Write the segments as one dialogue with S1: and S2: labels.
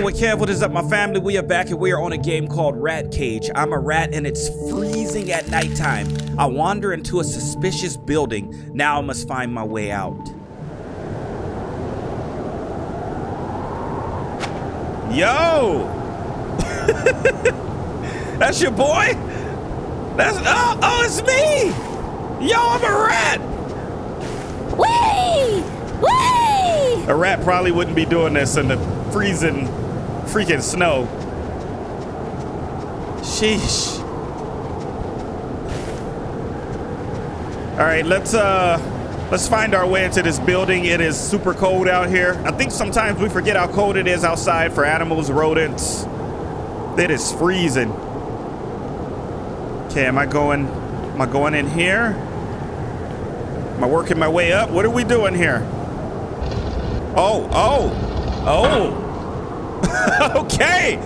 S1: Yo, what Kev, what is up, my family? We are back and we are on a game called Rat Cage. I'm a rat and it's freezing at nighttime. I wander into a suspicious building. Now I must find my way out. Yo! That's your boy? That's, oh, oh, it's me! Yo, I'm a rat!
S2: Whee! Whee!
S1: A rat probably wouldn't be doing this in the freezing freaking snow. Sheesh. All right, let's uh let's find our way into this building. It is super cold out here. I think sometimes we forget how cold it is outside for animals, rodents. It is freezing. Okay, am I going am I going in here? Am I working my way up? What are we doing here? Oh, oh, oh. okay.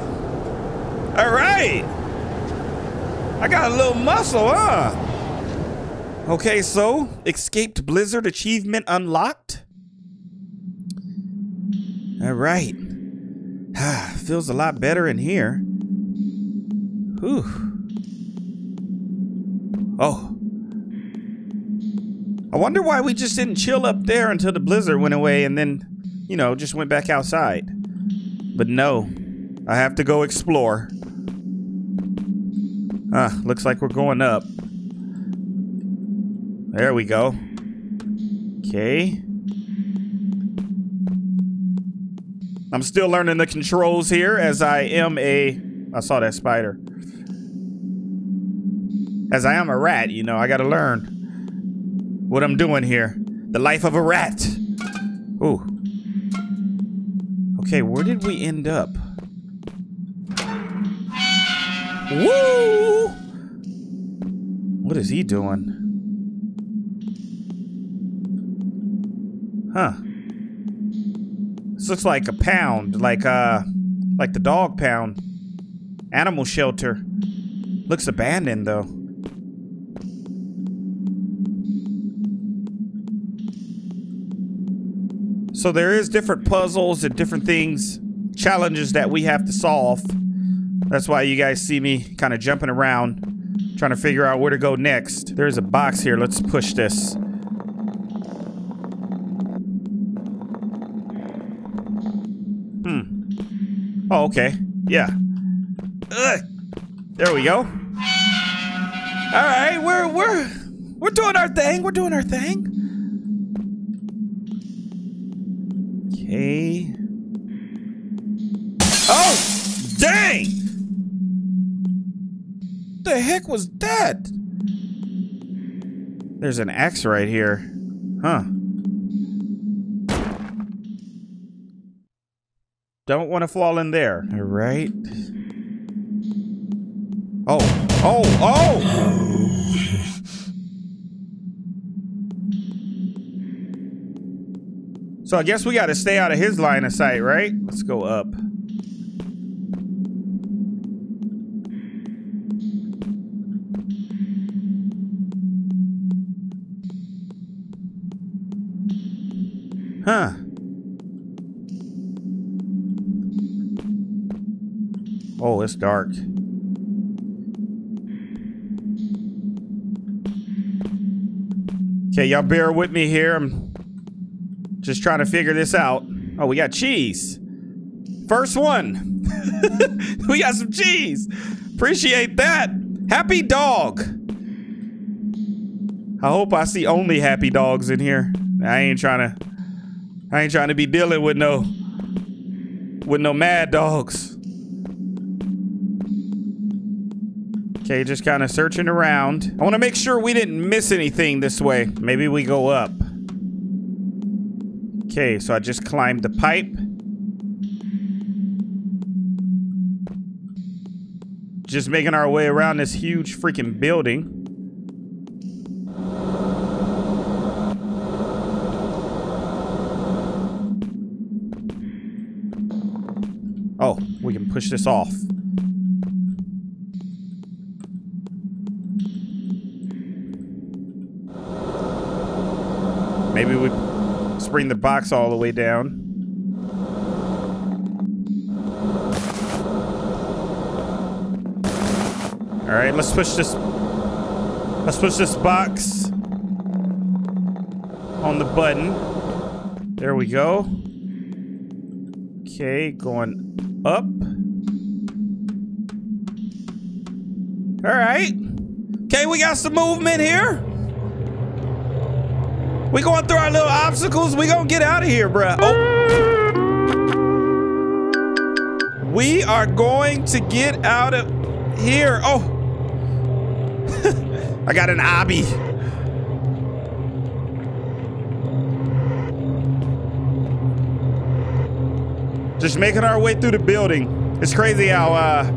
S1: All right. I got a little muscle, huh? Okay, so escaped blizzard achievement unlocked. All right. Feels a lot better in here. Whew. Oh. I wonder why we just didn't chill up there until the blizzard went away and then, you know, just went back outside. But no, I have to go explore. Ah, looks like we're going up. There we go. Okay. I'm still learning the controls here as I am a... I saw that spider. As I am a rat, you know, I gotta learn what I'm doing here. The life of a rat. Ooh. Okay, where did we end up? Woo! What is he doing? Huh. This looks like a pound, like uh like the dog pound. Animal shelter. Looks abandoned though. So there is different puzzles and different things, challenges that we have to solve. That's why you guys see me kind of jumping around, trying to figure out where to go next. There's a box here. Let's push this. Hmm. Oh, okay. Yeah. Ugh. There we go. All right, we're we're we're doing our thing. We're doing our thing. Okay. Oh, dang! The heck was that? There's an X right here. Huh. Don't want to fall in there. All right. Oh, oh, oh! So I guess we got to stay out of his line of sight, right? Let's go up. Huh. Oh, it's dark. Okay, y'all bear with me here. I'm just trying to figure this out. Oh, we got cheese. First one. we got some cheese. Appreciate that. Happy dog. I hope I see only happy dogs in here. I ain't trying to I ain't trying to be dealing with no with no mad dogs. Okay, just kind of searching around. I want to make sure we didn't miss anything this way. Maybe we go up. Okay, so I just climbed the pipe. Just making our way around this huge freaking building. Oh, we can push this off. Maybe we bring the box all the way down. All right, let's push this. Let's push this box on the button. There we go. Okay, going up. All right. Okay, we got some movement here. We going through our little obstacles. We gonna get out of here, bruh. Oh. We are going to get out of here. Oh. I got an obby. Just making our way through the building. It's crazy how uh,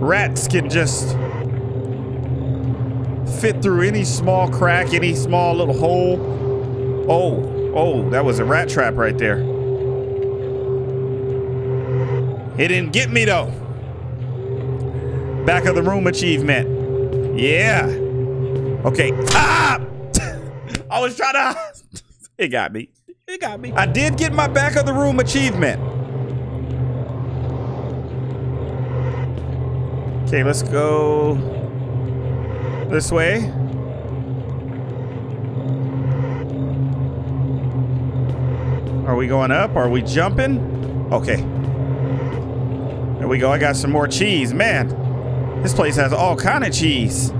S1: rats can just fit through any small crack, any small little hole. Oh, oh, that was a rat trap right there. It didn't get me though. Back of the room achievement. Yeah. Okay. Ah! I was trying to. it got me. It got me. I did get my back of the room achievement. Okay, let's go this way. Are we going up? Are we jumping? Okay. There we go. I got some more cheese. Man, this place has all kind of cheese.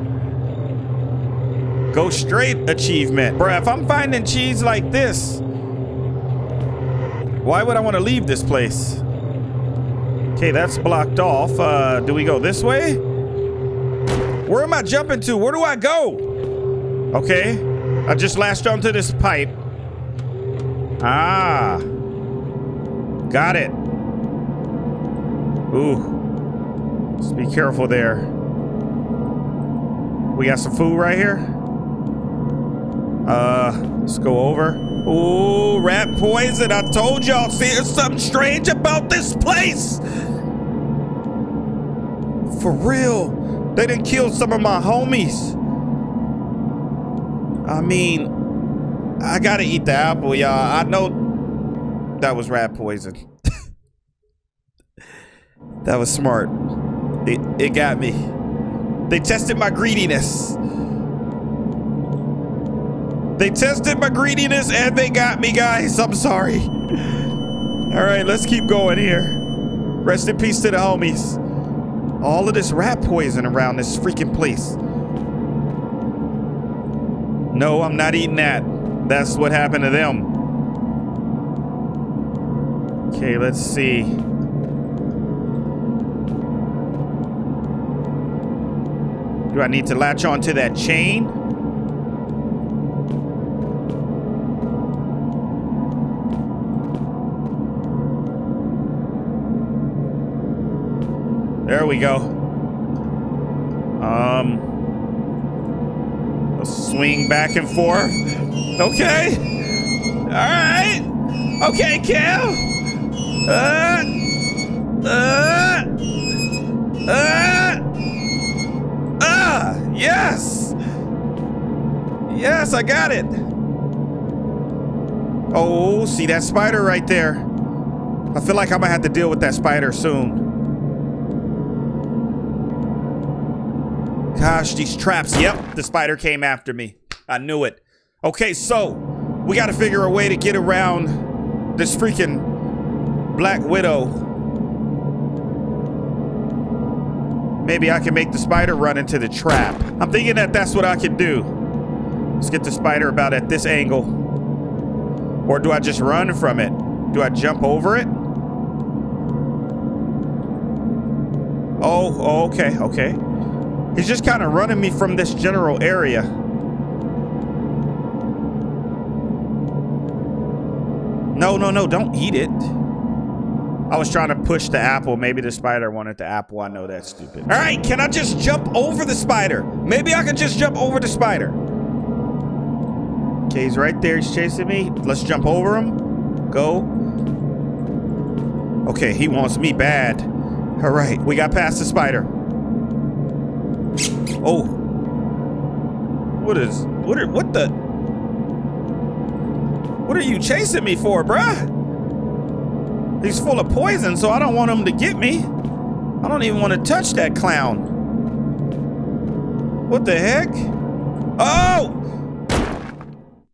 S1: Go straight achievement. Bruh, if I'm finding cheese like this, why would I want to leave this place? Okay, that's blocked off. Uh, do we go this way? Where am I jumping to? Where do I go? Okay. I just latched onto this pipe. Ah. Got it. Ooh. Just be careful there. We got some food right here. Uh, let's go over. Ooh, rat poison. I told y'all, see, there's something strange about this place. For real. They didn't kill some of my homies. I mean, I gotta eat the apple, y'all. I know that was rat poison. that was smart. It, it got me. They tested my greediness. They tested my greediness and they got me, guys. I'm sorry. All right, let's keep going here. Rest in peace to the homies. All of this rat poison around this freaking place. No, I'm not eating that. That's what happened to them. Okay, let's see. Do I need to latch onto that chain? There we go. Um, let's swing back and forth. Okay. All right. Okay, Cal. Uh, uh, uh, uh, yes. Yes, I got it. Oh, see that spider right there. I feel like I'm gonna have to deal with that spider soon. Gosh, these traps. Yep, the spider came after me. I knew it. Okay, so we got to figure a way to get around this freaking Black Widow. Maybe I can make the spider run into the trap. I'm thinking that that's what I can do. Let's get the spider about at this angle. Or do I just run from it? Do I jump over it? Oh, okay, okay. He's just kind of running me from this general area. No, no, no, don't eat it. I was trying to push the apple. Maybe the spider wanted the apple. I know that's stupid. All right, can I just jump over the spider? Maybe I can just jump over the spider. Okay, he's right there. He's chasing me. Let's jump over him. Go. Okay, he wants me bad. All right, we got past the spider. Oh. What is, what are, what the? What are you chasing me for, bruh? He's full of poison, so I don't want him to get me. I don't even want to touch that clown. What the heck? Oh!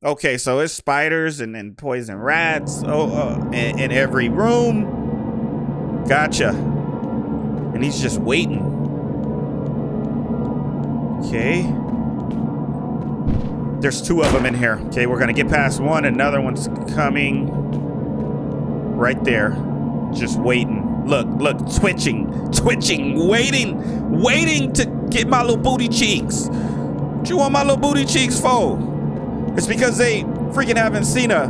S1: Okay, so it's spiders and, and poison rats oh, uh, in, in every room. Gotcha. And he's just waiting. Okay. There's two of them in here. Okay, we're gonna get past one. Another one's coming. Right there. Just waiting. Look, look, twitching, twitching, waiting, waiting to get my little booty cheeks. What you want my little booty cheeks for? It's because they freaking haven't seen a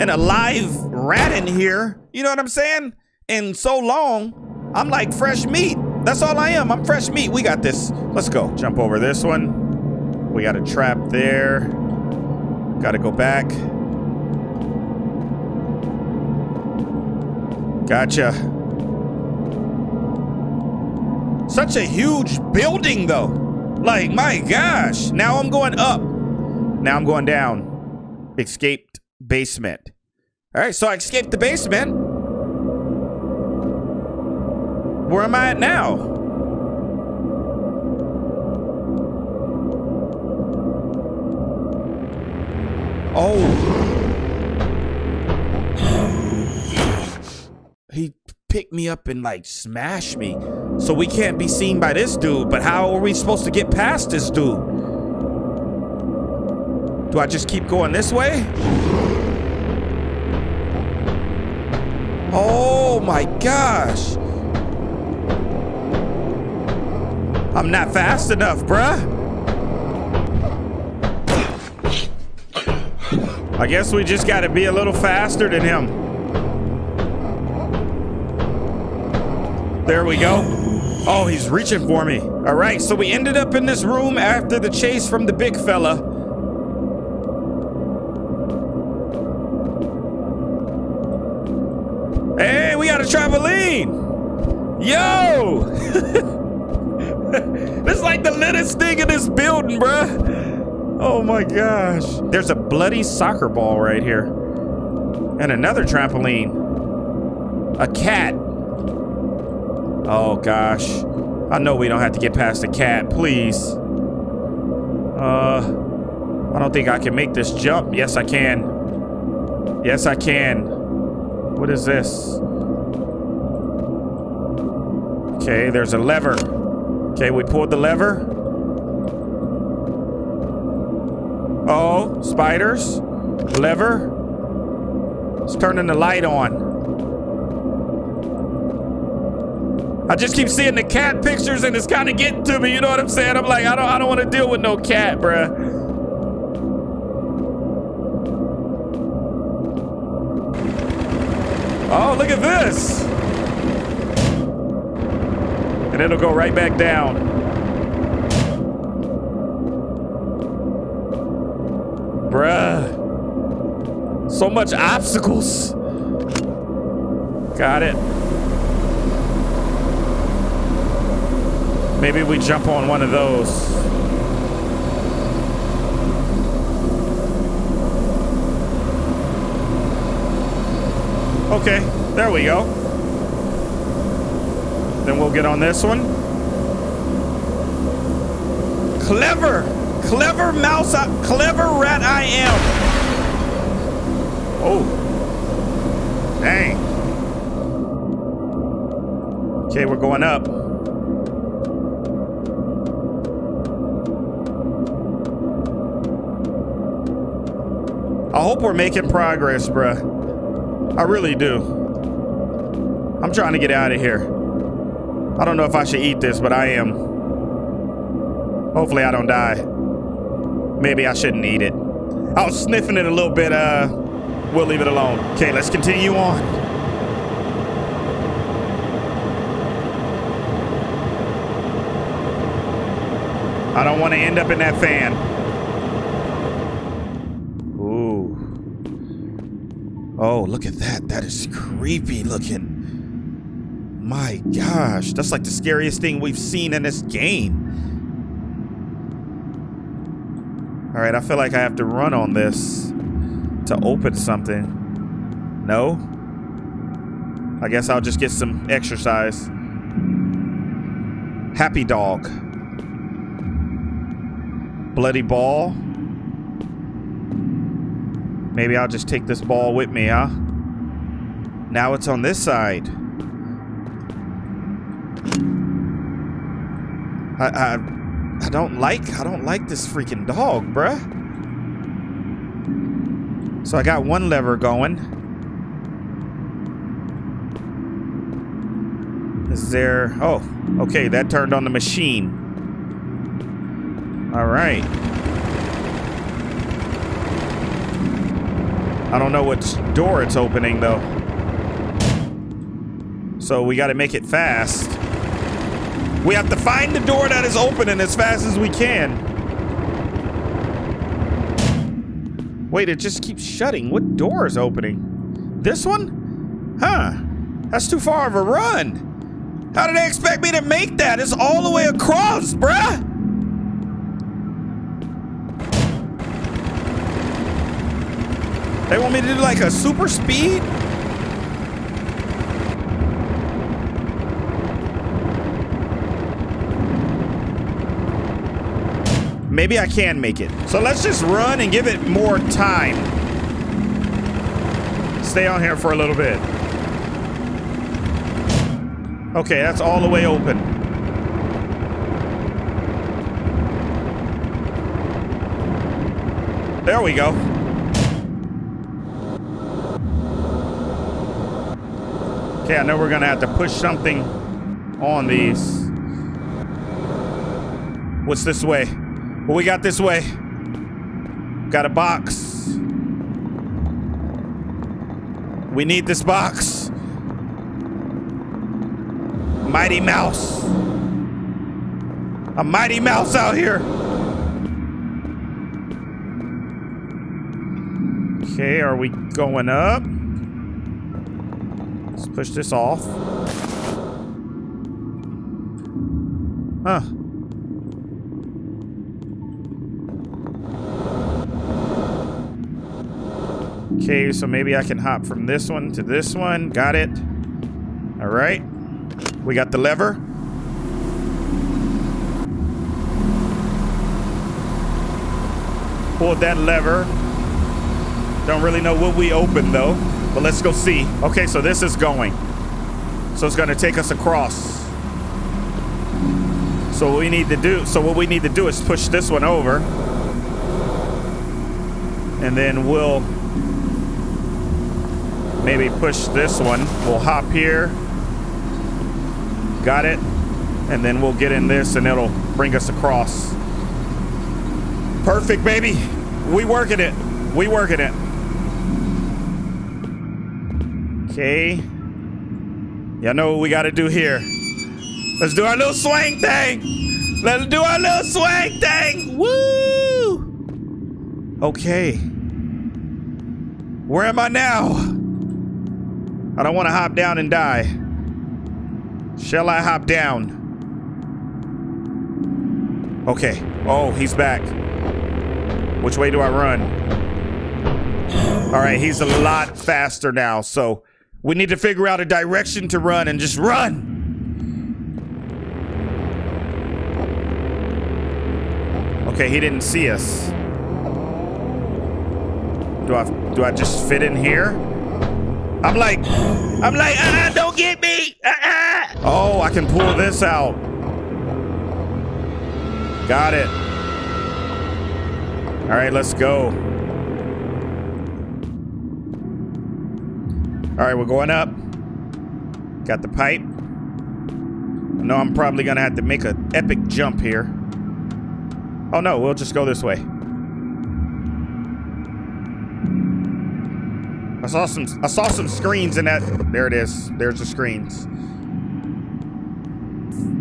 S1: an alive rat in here. You know what I'm saying? In so long, I'm like fresh meat. That's all I am. I'm fresh meat. We got this. Let's go. Jump over this one. We got a trap there. Got to go back. Gotcha. Such a huge building, though. Like, my gosh. Now I'm going up. Now I'm going down. Escaped basement. All right, so I escaped the basement. Where am I at now? Oh. He picked me up and like smashed me. So we can't be seen by this dude, but how are we supposed to get past this dude? Do I just keep going this way? Oh my gosh. I'm not fast enough, bruh. I guess we just gotta be a little faster than him. There we go. Oh, he's reaching for me. All right, so we ended up in this room after the chase from the big fella. Hey, we got a trampoline! Yo! this is like the littest thing in this building, bruh. Oh my gosh. There's a bloody soccer ball right here. And another trampoline. A cat. Oh gosh. I know we don't have to get past the cat, please. Uh, I don't think I can make this jump. Yes, I can. Yes, I can. What is this? Okay, there's a lever. Okay, we pulled the lever. Oh, spiders. Lever. It's turning the light on. I just keep seeing the cat pictures and it's kind of getting to me. You know what I'm saying? I'm like, I don't, I don't want to deal with no cat, bruh. Oh, look at this. And it'll go right back down. Bruh. So much obstacles. Got it. Maybe we jump on one of those. Okay, there we go. Then we'll get on this one. Clever, clever mouse, I, clever rat I am. Oh, dang. Okay, we're going up. I hope we're making progress, bruh. I really do. I'm trying to get out of here. I don't know if I should eat this, but I am. Hopefully I don't die. Maybe I shouldn't eat it. I was sniffing it a little bit. Uh, we'll leave it alone. Okay, let's continue on. I don't want to end up in that fan. Ooh. Oh, look at that. That is creepy looking. My gosh, that's like the scariest thing we've seen in this game. All right, I feel like I have to run on this to open something. No? I guess I'll just get some exercise. Happy dog. Bloody ball. Maybe I'll just take this ball with me, huh? Now it's on this side. I, I, I don't like, I don't like this freaking dog, bruh. So I got one lever going. Is there, oh, okay, that turned on the machine. All right. I don't know which door it's opening though. So we got to make it fast. We have to find the door that is opening as fast as we can. Wait, it just keeps shutting. What door is opening? This one? Huh. That's too far of a run. How did they expect me to make that? It's all the way across, bruh. They want me to do like a super speed? Maybe I can make it. So let's just run and give it more time. Stay on here for a little bit. Okay, that's all the way open. There we go. Okay, I know we're gonna have to push something on these. What's this way? What we got this way? Got a box. We need this box. Mighty Mouse. A Mighty Mouse out here. Okay, are we going up? Let's push this off. Huh. Okay, so maybe I can hop from this one to this one. Got it. All right. We got the lever. Pulled that lever. Don't really know what we opened though, but let's go see. Okay, so this is going. So it's gonna take us across. So what we need to do, so what we need to do is push this one over. And then we'll maybe push this one. We'll hop here. Got it. And then we'll get in this and it'll bring us across. Perfect, baby. We working it. We working it. Okay. Y'all know what we got to do here. Let's do our little swing thing. Let's do our little swing thing. Woo! Okay. Where am I now? I don't want to hop down and die. Shall I hop down? Okay. Oh, he's back. Which way do I run? All right, he's a lot faster now, so we need to figure out a direction to run and just run. Okay, he didn't see us. Do I do I just fit in here? I'm like, I'm like, ah, don't get me. Ah, ah. Oh, I can pull this out. Got it. All right, let's go. All right, we're going up. Got the pipe. I know I'm probably gonna have to make an epic jump here. Oh no, we'll just go this way. I saw some I saw some screens in that there it is. There's the screens.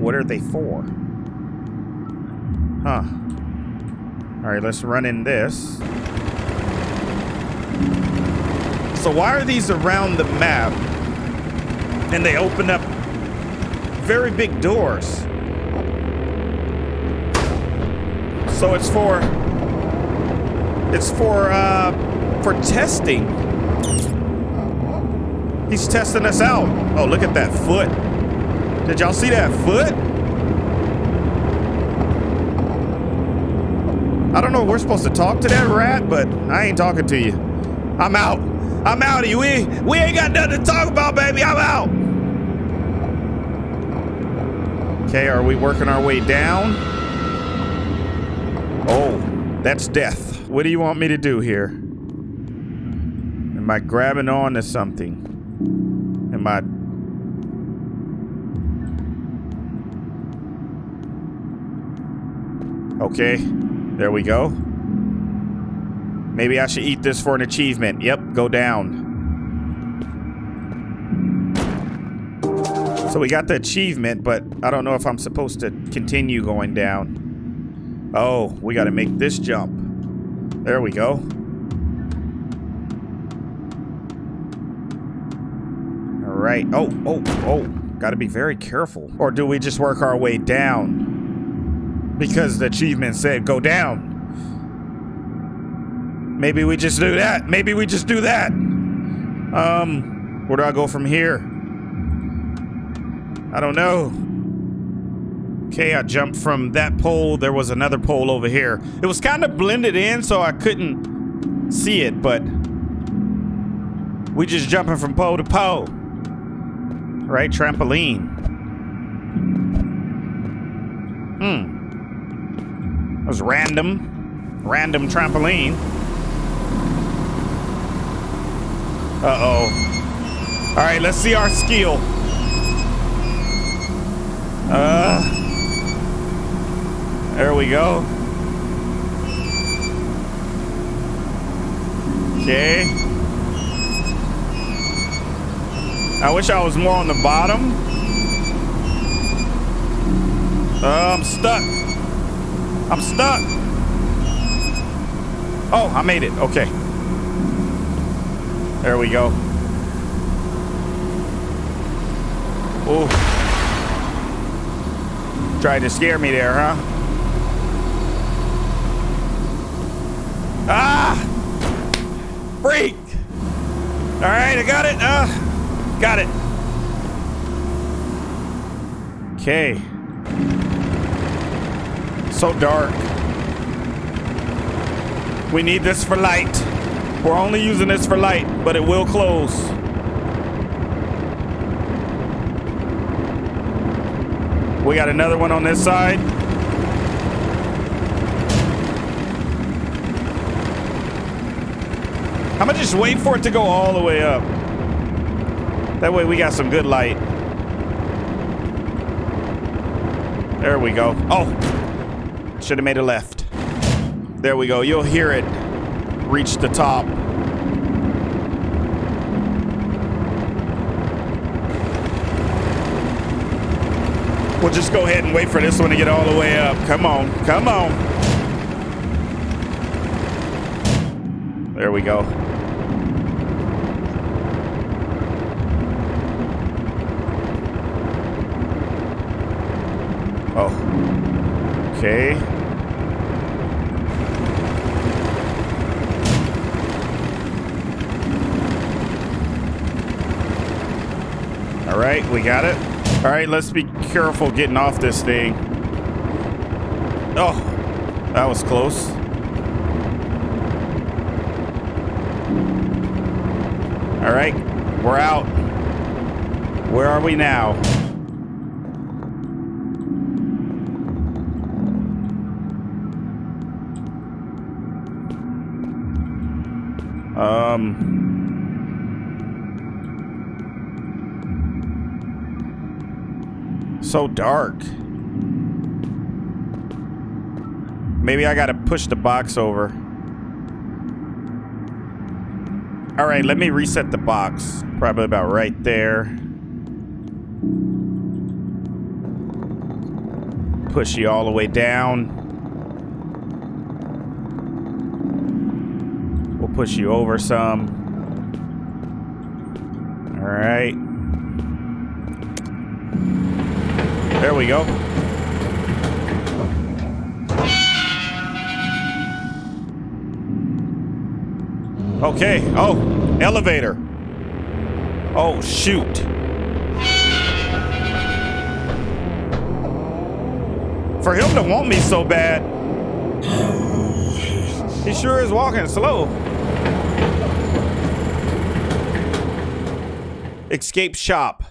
S1: What are they for? Huh. Alright, let's run in this. So why are these around the map? And they open up very big doors. So it's for it's for uh for testing. He's testing us out. Oh, look at that foot. Did y'all see that foot? I don't know if we're supposed to talk to that rat, but I ain't talking to you. I'm out. I'm out of you. We, we ain't got nothing to talk about, baby. I'm out. Okay, are we working our way down? Oh, that's death. What do you want me to do here? Am I grabbing on to something? Okay, there we go. Maybe I should eat this for an achievement. Yep, go down. So we got the achievement, but I don't know if I'm supposed to continue going down. Oh, we got to make this jump. There we go. Right. Oh, oh, oh. Got to be very careful. Or do we just work our way down? Because the achievement said go down. Maybe we just do that. Maybe we just do that. Um, where do I go from here? I don't know. Okay, I jumped from that pole. There was another pole over here. It was kind of blended in, so I couldn't see it, but we just jumping from pole to pole. Right, trampoline. Hmm. That was random. Random trampoline. Uh-oh. All right, let's see our skill. Uh, there we go. Okay. I wish I was more on the bottom. Uh, I'm stuck. I'm stuck. Oh, I made it. Okay. There we go. Oh. Tried to scare me there, huh? Ah! Freak! All right, I got it. Uh, got it. Okay. So dark. We need this for light. We're only using this for light, but it will close. We got another one on this side. I'm gonna just wait for it to go all the way up. That way we got some good light. There we go. Oh, should have made a left. There we go. You'll hear it reach the top. We'll just go ahead and wait for this one to get all the way up. Come on. Come on. There we go. Oh. Okay. All right, we got it. All right, let's be careful getting off this thing. Oh, that was close. All right, we're out. Where are we now? Um... so dark. Maybe I gotta push the box over. All right, let me reset the box. Probably about right there. Push you all the way down. We'll push you over some. All right. There we go. Okay. Oh, elevator. Oh, shoot. For him to want me so bad. He sure is walking slow. Escape shop.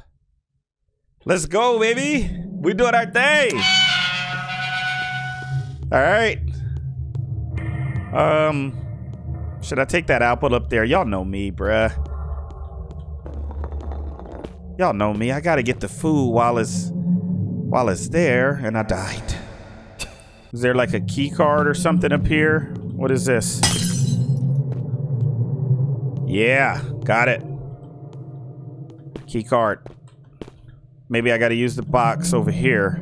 S1: Let's go, baby. We doing our thing. All right. Um, should I take that apple up there? Y'all know me, bruh. Y'all know me. I gotta get the food while it's while it's there, and I died. Is there like a key card or something up here? What is this? Yeah, got it. Key card. Maybe I gotta use the box over here.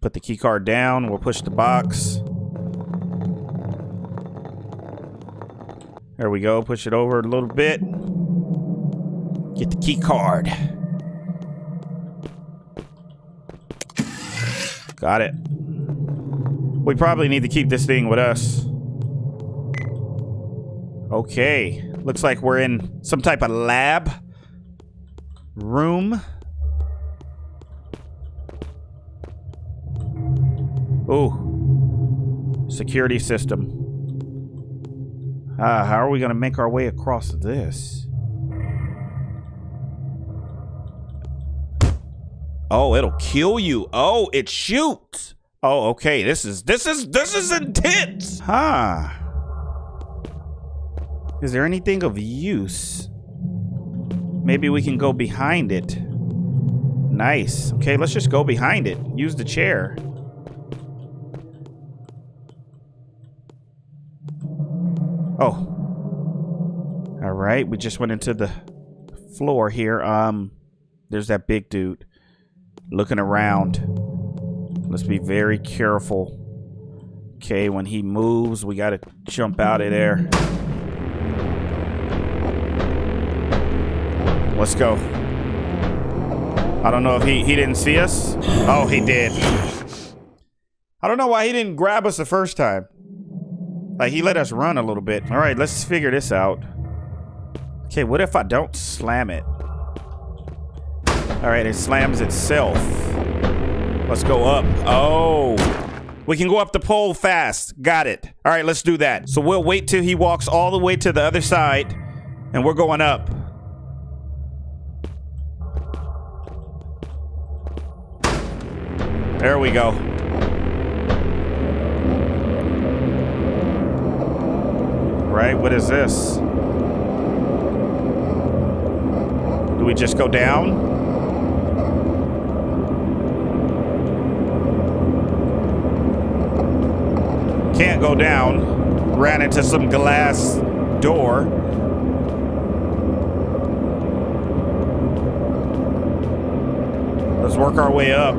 S1: Put the key card down. We'll push the box. There we go. Push it over a little bit. Get the key card. Got it. We probably need to keep this thing with us. Okay. Looks like we're in some type of lab room. Ooh. Security system. Ah, how are we going to make our way across this? Oh, it'll kill you. Oh, it shoots. Oh, okay. This is this is this is intense. Huh. Is there anything of use? Maybe we can go behind it. Nice. Okay, let's just go behind it. Use the chair. Oh. All right, we just went into the floor here. Um, there's that big dude looking around. Let's be very careful. Okay, when he moves, we gotta jump out of there. Let's go. I don't know if he, he didn't see us. Oh, he did. I don't know why he didn't grab us the first time. Like, he let us run a little bit. All right, let's figure this out. Okay, what if I don't slam it? All right, it slams itself. Let's go up. Oh. We can go up the pole fast. Got it. All right, let's do that. So we'll wait till he walks all the way to the other side, and we're going up. There we go. Right, what is this? Do we just go down? Can't go down. Ran into some glass door. Let's work our way up.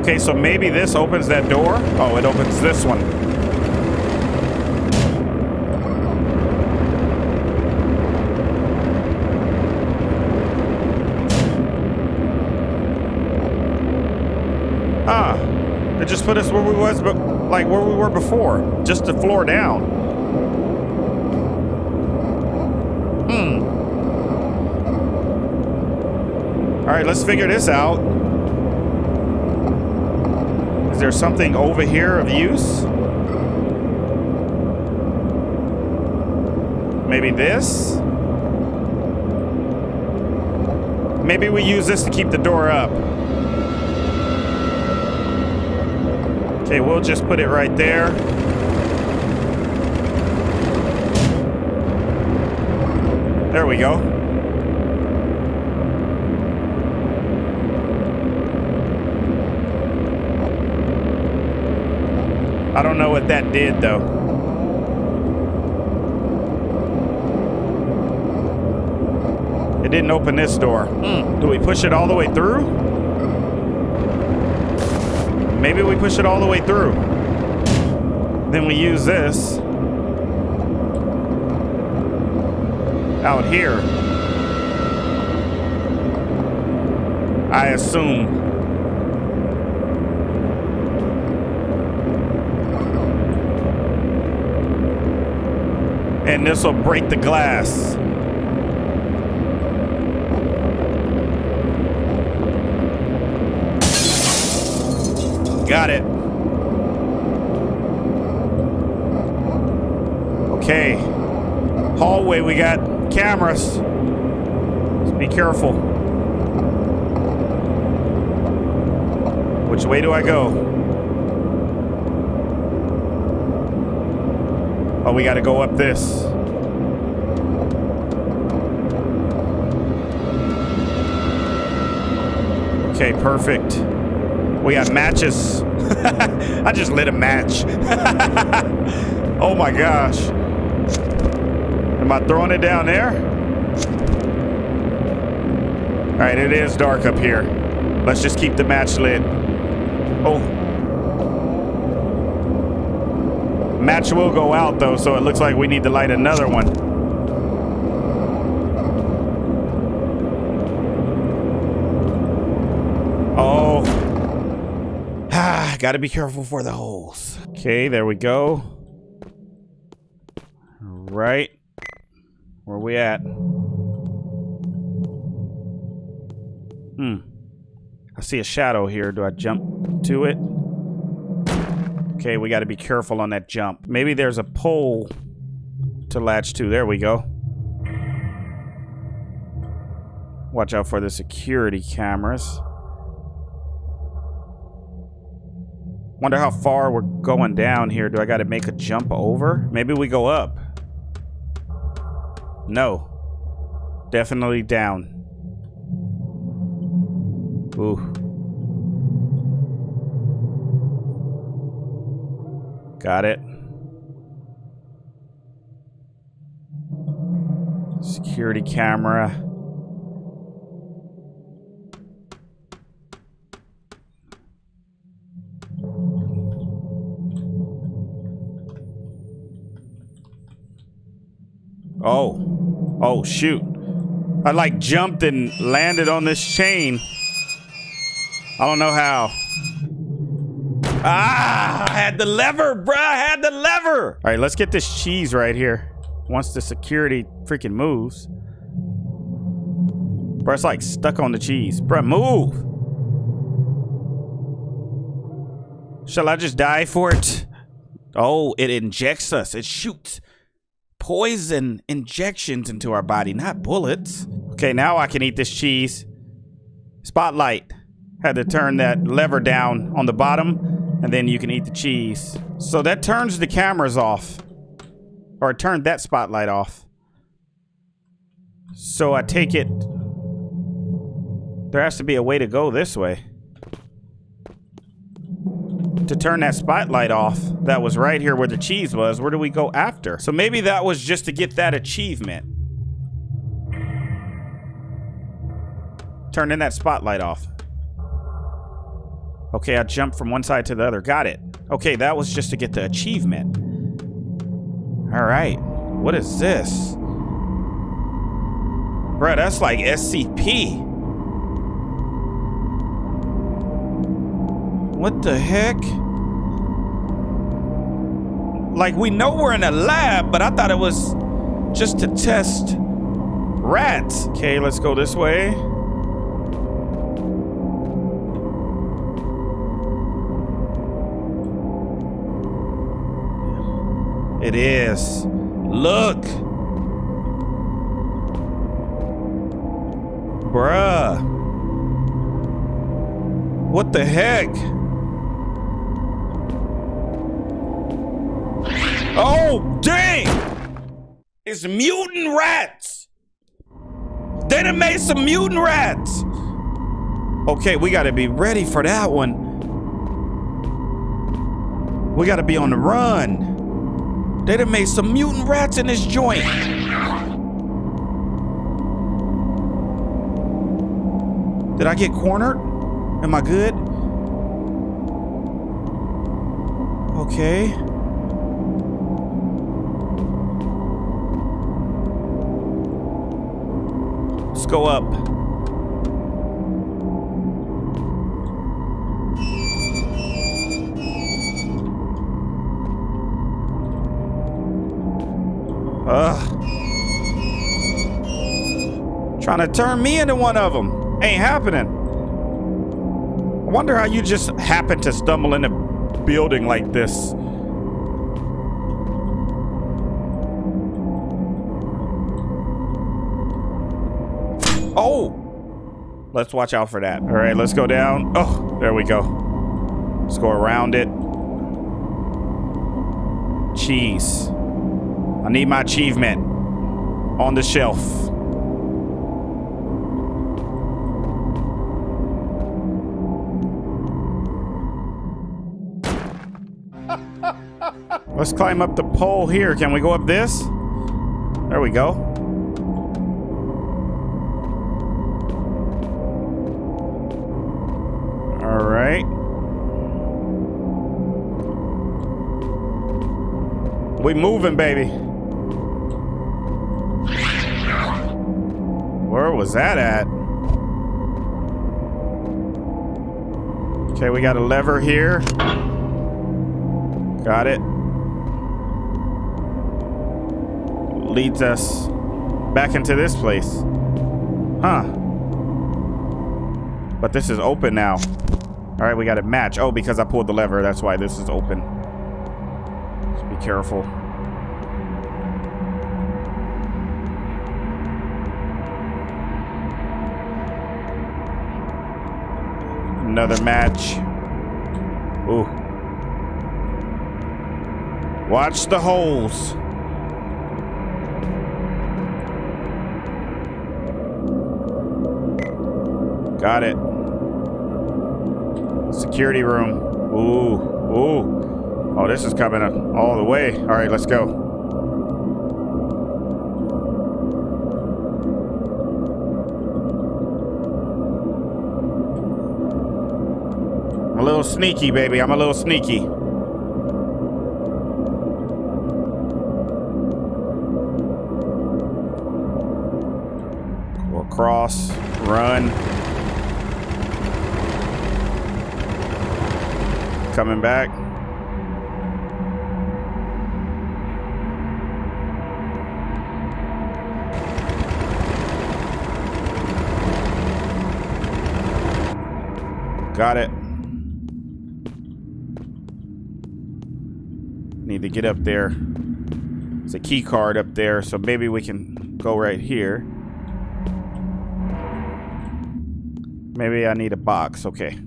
S1: Okay, so maybe this opens that door? Oh, it opens this one. Ah, it just put us where we was, but like where we were before, just the floor down. Hmm. All right, let's figure this out. Is there something over here of use? Maybe this? Maybe we use this to keep the door up. Okay, we'll just put it right there. There we go. I don't know what that did, though. It didn't open this door. Hmm. Do we push it all the way through? Maybe we push it all the way through. Then we use this. Out here. I assume. and this will break the glass. Got it. Okay. Hallway, we got cameras. Just be careful. Which way do I go? Oh, we got to go up this. Okay, perfect. We got matches. I just lit a match. oh my gosh. Am I throwing it down there? All right, it is dark up here. Let's just keep the match lit. Oh. Match will go out though, so it looks like we need to light another one. Oh. Ah, gotta be careful for the holes. Okay, there we go. Right. Where we at? Hmm. I see a shadow here. Do I jump to it? Okay, we got to be careful on that jump. Maybe there's a pole to latch to. There we go. Watch out for the security cameras. Wonder how far we're going down here. Do I got to make a jump over? Maybe we go up. No. Definitely down. Ooh. Got it. Security camera. Oh. Oh, shoot. I like jumped and landed on this chain. I don't know how. Ah, I had the lever, bruh. I had the lever. All right, let's get this cheese right here. Once the security freaking moves. Bruh, it's like stuck on the cheese. Bruh, move. Shall I just die for it? Oh, it injects us. It shoots poison injections into our body, not bullets. Okay, now I can eat this cheese. Spotlight. Had to turn that lever down on the bottom, and then you can eat the cheese. So that turns the cameras off. Or it turned that spotlight off. So I take it... There has to be a way to go this way. To turn that spotlight off that was right here where the cheese was, where do we go after? So maybe that was just to get that achievement. Turning that spotlight off. Okay, I jumped from one side to the other. Got it. Okay, that was just to get the achievement. All right. What is this? Bruh, that's like SCP. What the heck? Like, we know we're in a lab, but I thought it was just to test rats. Okay, let's go this way. It is. Look. Bruh. What the heck? Oh, dang! It's mutant rats! They done made some mutant rats! Okay, we gotta be ready for that one. We gotta be on the run. They done made some mutant rats in this joint. Did I get cornered? Am I good? Okay. Let's go up. Ugh. Trying to turn me into one of them. Ain't happening. I wonder how you just happen to stumble in a building like this. Oh! Let's watch out for that. All right, let's go down. Oh, there we go. Let's go around it. Cheese. I need my achievement on the shelf. Let's climb up the pole here. Can we go up this? There we go. All right. We moving, baby. Where was that at? Okay, we got a lever here. Got it. Leads us back into this place. Huh. But this is open now. All right, we got a match. Oh, because I pulled the lever. That's why this is open. Just be careful. Another match. Ooh. Watch the holes. Got it. Security room. Ooh. Ooh. Oh, this is coming up all the way. All right, let's go. Little sneaky, baby. I'm a little sneaky. Go across, run. Coming back. Got it. Need to get up there. There's a key card up there, so maybe we can go right here. Maybe I need a box. Okay.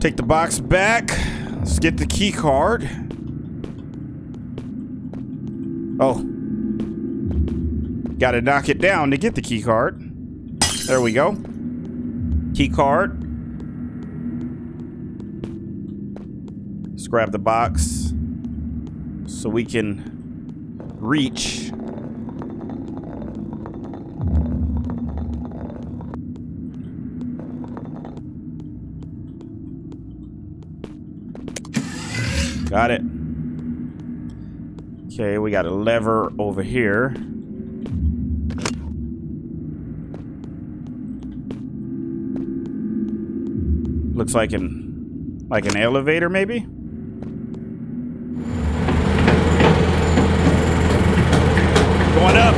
S1: Take the box back. Let's get the key card. Oh. Gotta knock it down to get the key card. There we go. Key card. Grab the box so we can reach. Got it. Okay, we got a lever over here. Looks like an like an elevator maybe? Going up.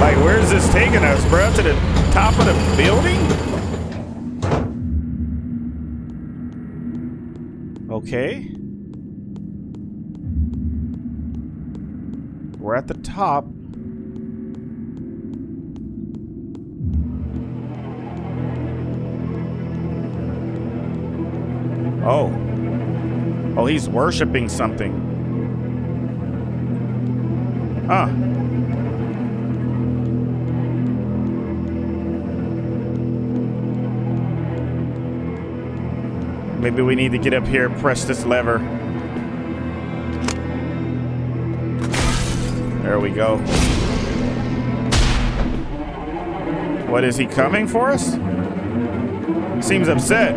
S1: Like, where's this taking us, bro? To the top of the building? Okay. We're at the top. Oh. Oh, he's worshiping something. Huh. Maybe we need to get up here press this lever. There we go. What is he coming for us? Seems upset.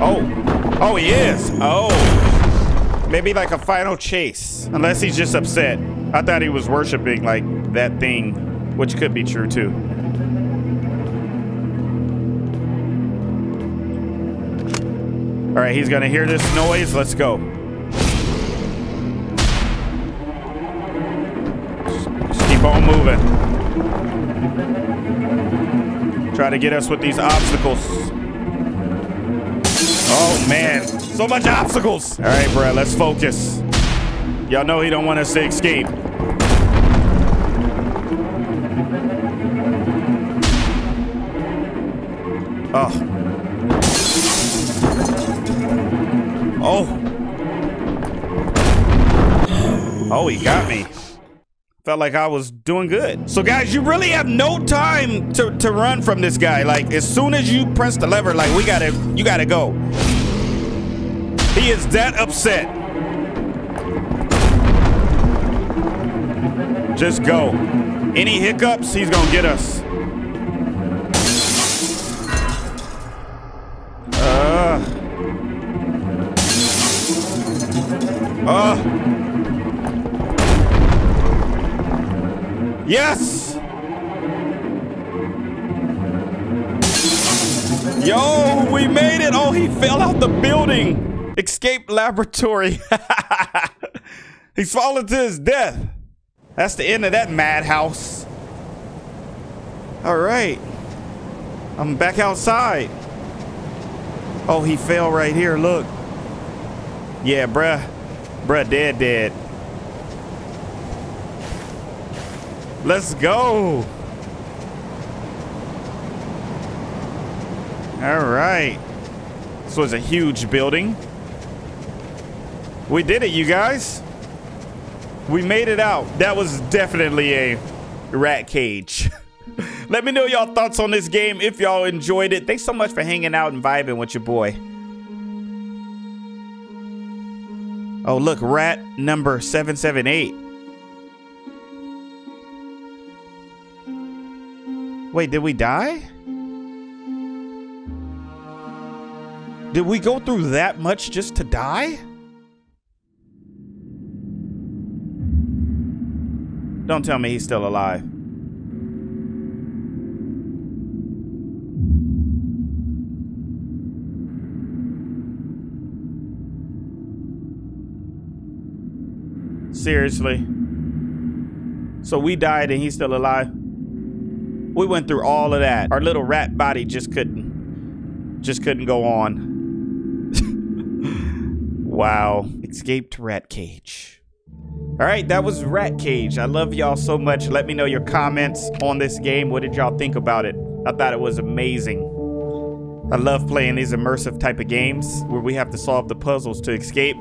S1: Oh. Oh, he is. Oh. Maybe like a final chase. Unless he's just upset. I thought he was worshiping like that thing, which could be true too. All right, he's gonna hear this noise. Let's go. On moving. Try to get us with these obstacles. Oh man, so much obstacles. All right, bro, let's focus. Y'all know he don't want us to escape. Oh. Oh. Oh, he got me. Felt like I was doing good. So guys, you really have no time to, to run from this guy. Like as soon as you press the lever, like we gotta, you gotta go. He is that upset. Just go. Any hiccups, he's gonna get us. Uh. Uh. Yes! Yo, we made it! Oh, he fell out the building! Escape laboratory. He's fallen to his death. That's the end of that madhouse. All right. I'm back outside. Oh, he fell right here. Look. Yeah, bruh. Bruh, dead, dead. Let's go. All right. This was a huge building. We did it, you guys. We made it out. That was definitely a rat cage. Let me know y'all thoughts on this game if y'all enjoyed it. Thanks so much for hanging out and vibing with your boy. Oh, look, rat number 778. Wait, did we die? Did we go through that much just to die? Don't tell me he's still alive. Seriously. So we died and he's still alive. We went through all of that. Our little rat body just couldn't just couldn't go on. wow. Escaped rat cage. All right, that was Rat Cage. I love y'all so much. Let me know your comments on this game. What did y'all think about it? I thought it was amazing. I love playing these immersive type of games where we have to solve the puzzles to escape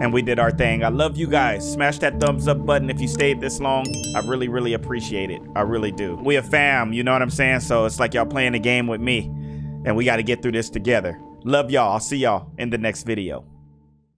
S1: and we did our thing. I love you guys. Smash that thumbs up button if you stayed this long. I really, really appreciate it. I really do. We a fam, you know what I'm saying? So it's like y'all playing the game with me and we got to get through this together. Love y'all. I'll see y'all in the next video.